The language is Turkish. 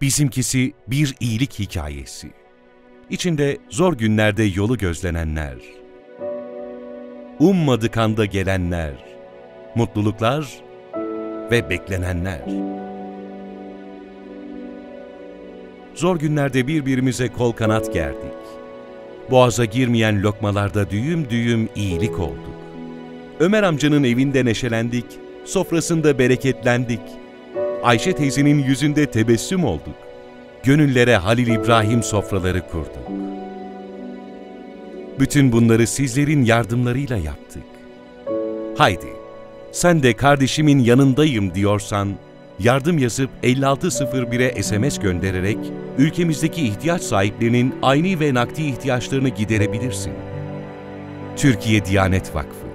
Bizimkisi bir iyilik hikayesi. İçinde zor günlerde yolu gözlenenler, ummadık anda gelenler, mutluluklar ve beklenenler. Zor günlerde birbirimize kol kanat gerdik. Boğaza girmeyen lokmalarda düğüm düğüm iyilik olduk. Ömer amcanın evinde neşelendik, sofrasında bereketlendik. Ayşe teyzenin yüzünde tebessüm olduk. Gönüllere Halil İbrahim sofraları kurduk. Bütün bunları sizlerin yardımlarıyla yaptık. Haydi, sen de kardeşimin yanındayım diyorsan, yardım yazıp 5601'e SMS göndererek ülkemizdeki ihtiyaç sahiplerinin aynı ve nakdi ihtiyaçlarını giderebilirsin. Türkiye Diyanet Vakfı